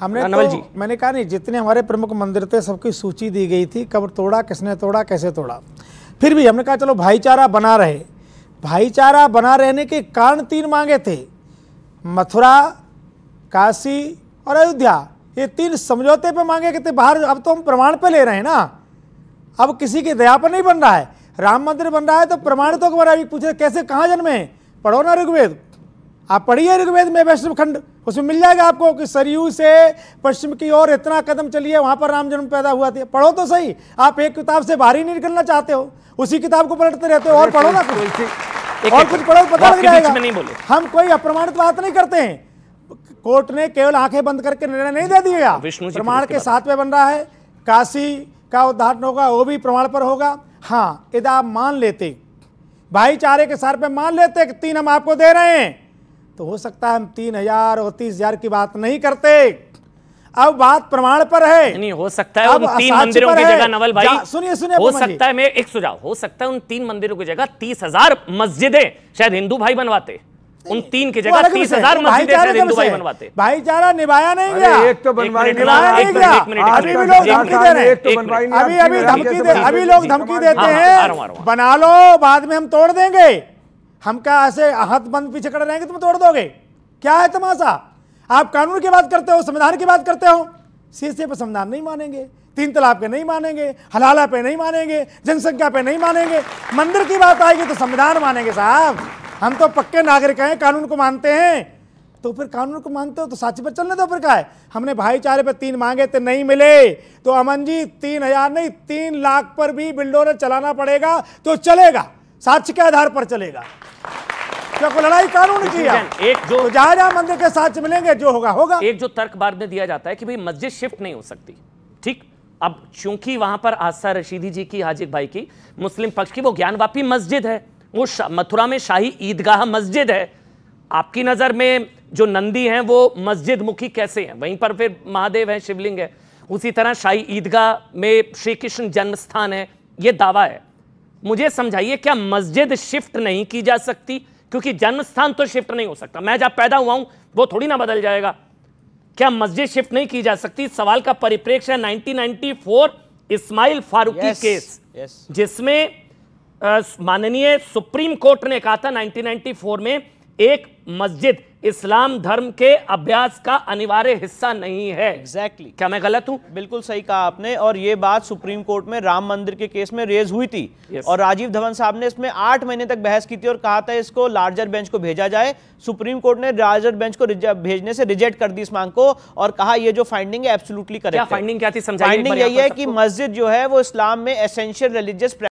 हमने तो जी मैंने कहा नहीं जितने हमारे प्रमुख मंदिर थे सबकी सूची दी गई थी कब तोड़ा किसने तोड़ा कैसे तोड़ा? फिर भी हमने कहा चलो भाईचारा बना रहे। भाईचारा बना रहने के कारण तीन मांगे थे। मथुरा काशी और अयोध्या। ये तीन समझौते पे मांगे गए थे। बाहर अब तो हम प्रमाण पे ले रहे हैं ना। अब किसी की दया पर नहीं बन रहा है। राम मंदिर बन रहा है तो प्रमाणितों के बारे में पूछे कैसे कहाँ जन्मे पढ़ो ना ऋग्वेद। आप पढ़िए ऋग्वेद में वैष्णव खंड उसमें मिल जाएगा आपको कि सरयू से पश्चिम की ओर इतना कदम चलिए वहाँ पर राम जन्म पैदा हुआ था। पढ़ो तो सही आप एक किताब से बाहर नहीं निकलना चाहते हो उसी किताब को पलटते रहते हो और पढ़ो ना कुछ। और कुछ पढ़ो तो पता लग जाएगा। नहीं बोले। हम कोई अप्रमाणित बात नहीं करते हैं। कोर्ट ने केवल आँखें बंद करके निर्णय नहीं दे दिया। प्रमाण के साथ में बन रहा है काशी का उद्घाटन होगा वो भी प्रमाण पर होगा। हाँ यदि आप मान लेते भाईचारे के सार पे मान लेते कि तीन हम आपको दे रहे हैं तो हो सकता है हम तीन हज़ार और तीस हज़ार की बात नहीं करते। अब बात प्रमाण पर है। नहीं हो सकता है अब उन तीन मंदिरों की जगह नवल भाई सुनिए सुनिए हो सकता है मैं एक सुझाव हो सकता है उन तीन मंदिरों की जगह तीस हज़ार मस्जिदें शायद हिंदू भाई बनवाते। उन तीन की जगह तीस हज़ार मस्जिदें शायद हिंदू भाई बनवाते। भाईचारा निभाया नहीं गया। एक तो बनवाई अभी एक भी मिनट, लोग एक धमकी दे रहे हैं। एक तो एक बनवाई मिनट। नहीं, अभी धमकी दे अभी लोग धमकी देते हैं। बना लो बाद में हम तोड़ देंगे। हम क्या ऐसे हाथ बंद पीछे खड़े रहेंगे तुम तोड़ दोगे? क्या है तमाशा? आप कानून की बात करते हो, संविधान की बात करते हो? सीएसए पर संविधान नहीं मानेंगे, तीन तलाक पे नहीं मानेंगे, हलाला पे नहीं मानेंगे, जनसंख्या पे नहीं मानेंगे। मंदिर की बात आएगी तो संविधान मानेंगे साहब। हम तो पक्के नागरिक हैं, कानून को मानते हैं। तो फिर कानून को मानते हो तो साक्षी पर चलने दो फिर क्या है? हमने भाईचारे पर तीन मांगे थे नहीं मिले। तो अमन जी तीन हज़ार नहीं, तीन लाख पर भी बिल्डोर चलाना पड़ेगा तो चलेगा। साक्ष्य के आधार पर चलेगा। क्योंकि लड़ाई कानून की है। एक जो- तो जहाँ जहाँ मंदिर के साक्ष्य मिलेंगे जो होगा होगा। एक जो तर्क बाद में दिया जाता है कि भाई मस्जिद शिफ्ट नहीं हो सकती। ठीक? अब चूँकि वहाँ पर आस्था रशीदी जी की हाजिर भाई की मुस्लिम पक्ष की वो ज्ञानवापी मस्जिद है वो मथुरा में शाही ईदगाह मस्जिद है आपकी नज़र में जो नंदी हैं वो मस्जिद मुखी कैसे हैं? वहीं पर फिर महादेव है शिवलिंग है। उसी तरह शाही ईदगाह में श्री कृष्ण जन्म स्थान है ये दावा है। मुझे समझाइए क्या मस्जिद शिफ्ट नहीं की जा सकती? क्योंकि जन्म स्थान तो शिफ्ट नहीं हो सकता। मैं जहाँ पैदा हुआ हूँ वो थोड़ी ना बदल जाएगा। क्या मस्जिद शिफ्ट नहीं की जा सकती? सवाल का परिप्रेक्ष्य है 1994 Ismail Faruqui Yes, case yes. जिसमें माननीय सुप्रीम कोर्ट ने कहा था 1994 में एक मस्जिद इस्लाम धर्म के अभ्यास का अनिवार्य हिस्सा नहीं है एग्जैक्टली exactly. क्या मैं गलत हूँ बिल्कुल सही कहा आपने और ये बात सुप्रीम कोर्ट में राम मंदिर के केस में रेज हुई थी Yes. और राजीव धवन साहब ने इसमें आठ महीने तक बहस की थी और कहा था इसको लार्जर बेंच को भेजा जाए सुप्रीम कोर्ट ने लार्जर बेंच को भेजने से रिजेक्ट कर दी इस मांग को और कहा यह जो फाइंडिंग है एब्सोल्युटली करेक्ट क्या finding क्या थी? समझाइए फाइंडिंग यही है कि मस्जिद जो है वो इस्लाम में एसेंशियल रिलीजियस